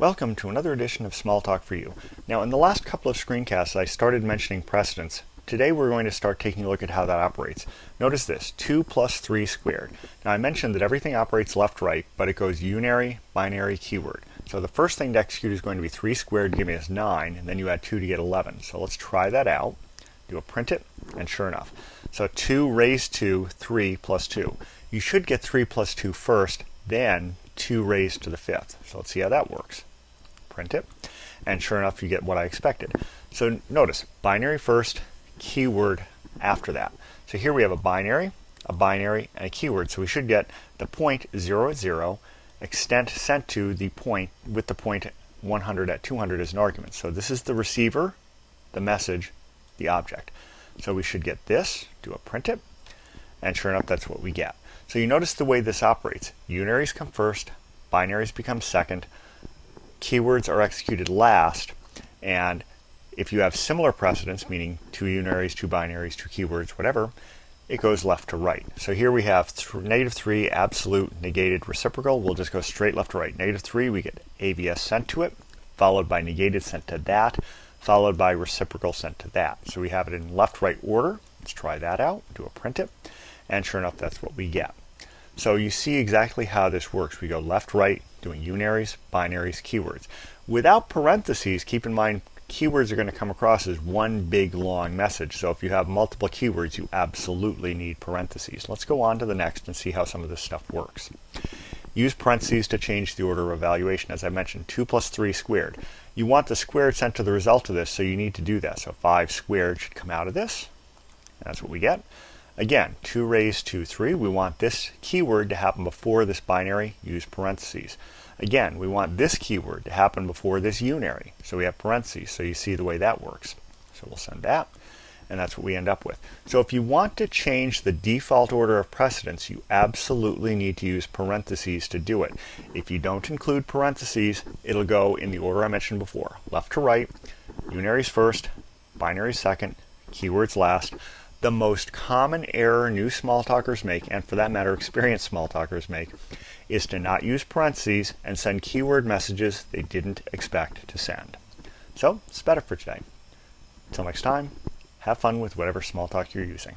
Welcome to another edition of Smalltalk for You. Now, in the last couple of screencasts, I started mentioning precedence. Today, we're going to start taking a look at how that operates. Notice this 2 plus 3 squared. Now, I mentioned that everything operates left right, but it goes unary, binary, keyword. So the first thing to execute is going to be 3 squared, giving us 9, and then you add 2 to get 11. So let's try that out. Do a print it, and sure enough. So 2 raised to 3 plus 2. You should get 3 plus 2 first, then 2 raised to the fifth. So let's see how that works print it. And sure enough, you get what I expected. So notice, binary first, keyword after that. So here we have a binary, a binary, and a keyword. So we should get the point 0 at 0, extent sent to the point with the point 100 at 200 as an argument. So this is the receiver, the message, the object. So we should get this, do a print it, and sure enough, that's what we get. So you notice the way this operates. Unaries come first, binaries become second, keywords are executed last, and if you have similar precedence, meaning two unaries, two binaries, two keywords, whatever, it goes left to right. So here we have th negative 3, absolute, negated, reciprocal. We'll just go straight left to right. Negative 3, we get AVS sent to it, followed by negated sent to that, followed by reciprocal sent to that. So we have it in left-right order. Let's try that out, do a print it, and sure enough, that's what we get. So you see exactly how this works. We go left, right, doing unaries, binaries, keywords. Without parentheses, keep in mind keywords are going to come across as one big long message. So if you have multiple keywords, you absolutely need parentheses. Let's go on to the next and see how some of this stuff works. Use parentheses to change the order of evaluation. As I mentioned, 2 plus 3 squared. You want the squared sent to the result of this, so you need to do that. So 5 squared should come out of this. That's what we get. Again, 2 raised to 3, we want this keyword to happen before this binary, use parentheses. Again, we want this keyword to happen before this unary, so we have parentheses, so you see the way that works. So we'll send that, and that's what we end up with. So if you want to change the default order of precedence, you absolutely need to use parentheses to do it. If you don't include parentheses, it'll go in the order I mentioned before, left to right, unaries first, binaries second, keywords last, the most common error new Smalltalkers make, and for that matter, experienced Smalltalkers make, is to not use parentheses and send keyword messages they didn't expect to send. So, it's better for today. Until next time, have fun with whatever Smalltalk you're using.